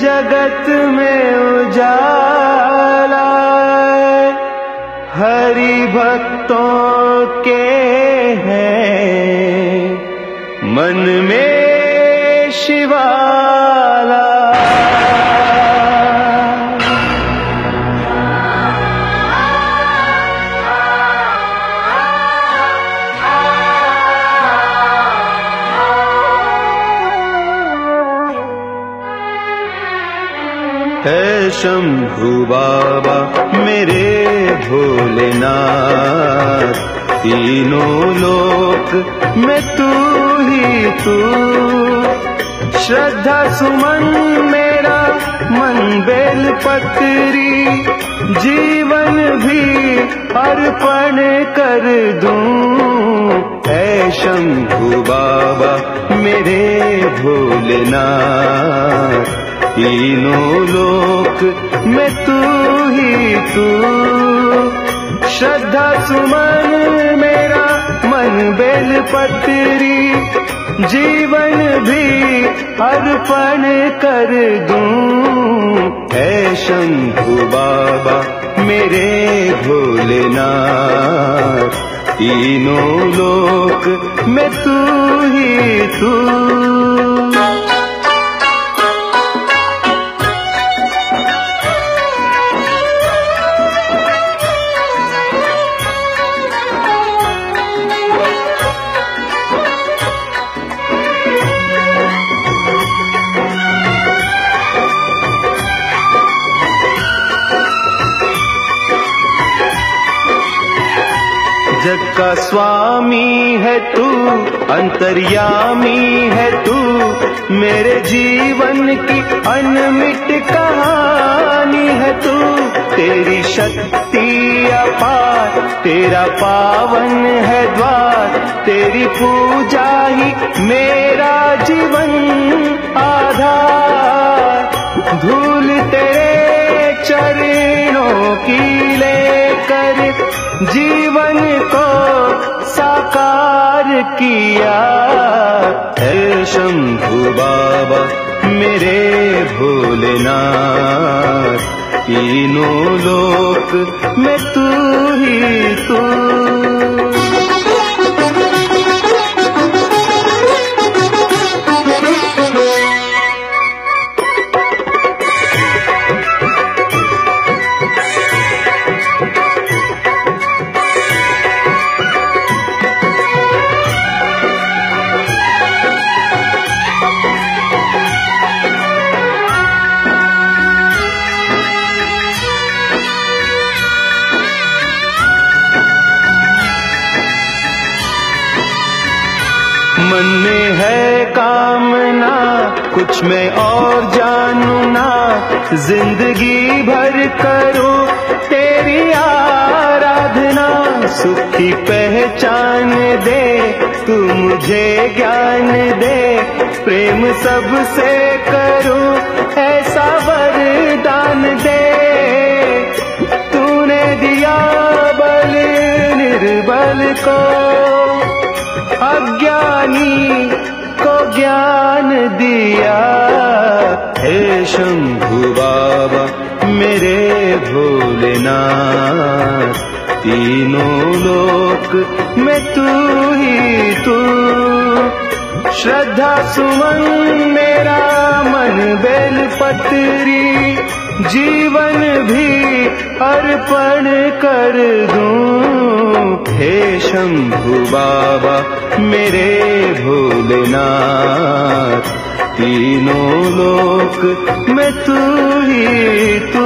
जगत में उजाला हरि भक्तों के हैं। मन में शिवाला है शंभु बाबा, मेरे भोलेनाथ। तीनों लोक में तू ही तू। श्रद्धा सुमन मेरा, मन बेल पत्री। जीवन भी अर्पण कर दूँ। है शंभु बाबा, मेरे भोलेनाथ। तीनों लोक में तू ही तू। श्रद्धा सुमन मेरा मन बेल पत्री। जीवन भी अर्पण कर दूँ। है शंभु बाबा, मेरे भोलेनाथ। तीनों लोक में तू ही तू। जग का स्वामी है तू, अंतर्यामी है तू, मेरे जीवन की अनमिट कहानी है तू। तेरी शक्ति अपार, तेरा पावन है द्वार, तेरी पूजा ही मेरा जीवन आधार। धूल तेरे चरणों की लेकर जीवन को किया। है शंभु बाबा मेरे भोलेनाथ। तीनों लोक में तू ही तू। कुछ मैं और जानू ना। ज़िंदगी भर करूँ तेरी आराधना। सुखी पहचान दे, तू मुझे ज्ञान दे। प्रेम सबसे करूँ, ऐसा वरदान दे। तूने दिया बल निर्बल को, अज्ञानी को ज्ञान दिया। हे शंभु बाबा, मेरे भोलेनाथ, तीनों लोक में तू ही तू। श्रद्धा सुमन, मेरा मन बेल पत्री, जीवन भी अर्पण कर दूँ। हे शंभु बाबा मेरे भोलेनाथ तीनों लोक में तू ही तू।